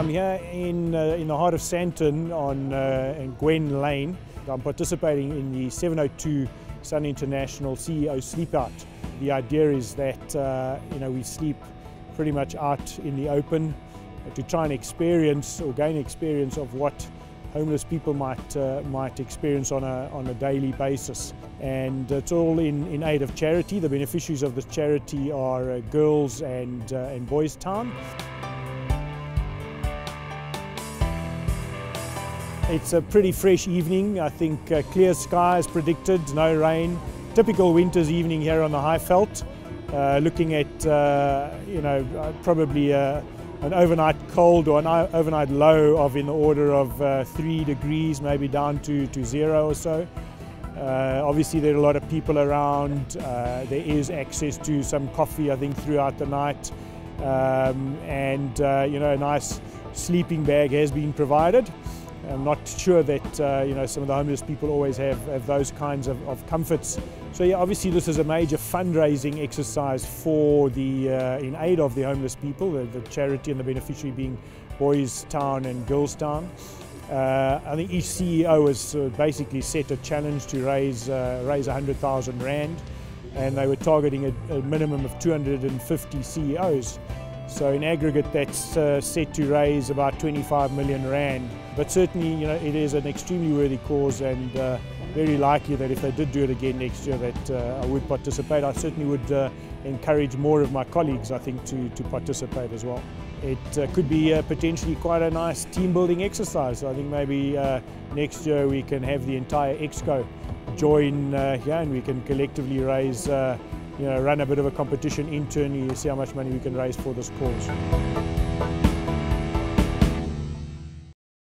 I'm here in, uh, in the heart of Sandton on uh, Gwen Lane. I'm participating in the 702 Sun International CEO Sleepout. The idea is that uh, you know we sleep pretty much out in the open to try and experience or gain experience of what homeless people might uh, might experience on a on a daily basis. And it's all in, in aid of charity. The beneficiaries of the charity are uh, Girls and uh, and Boys Town. It's a pretty fresh evening. I think uh, clear skies predicted, no rain. Typical winter's evening here on the Highveld. Uh, looking at, uh, you know, uh, probably uh, an overnight cold or an overnight low of in the order of uh, three degrees, maybe down to, to zero or so. obviously, there are a lot of people around. there is access to some coffee, I think, throughout the night. Um, and, you know, a nice sleeping bag has been provided. I'm not sure that uh, you know some of the homeless people always have, have those kinds of, of, comforts. So yeah, obviously this is a major fundraising exercise for the uh, in aid of the homeless people, the, the, charity and the beneficiary being Boys Town and Girls Town. Uh, I think each CEO has uh, basically set a challenge to raise uh, raise 100,000 rand, and they were targeting a, a minimum of 250 CEOs. So in aggregate, that's uh, set to raise about 25 million rand. But certainly, you know, it is an extremely worthy cause and uh, very likely that if they did do it again next year that uh, I would participate. I certainly would uh, encourage more of my colleagues, I think, to, to participate as well. It uh, could be uh, potentially quite a nice team building exercise. I think maybe next year we can have the entire EXCO join here and we can collectively raise you know, run a bit of a competition internally to see how much money we can raise for this cause.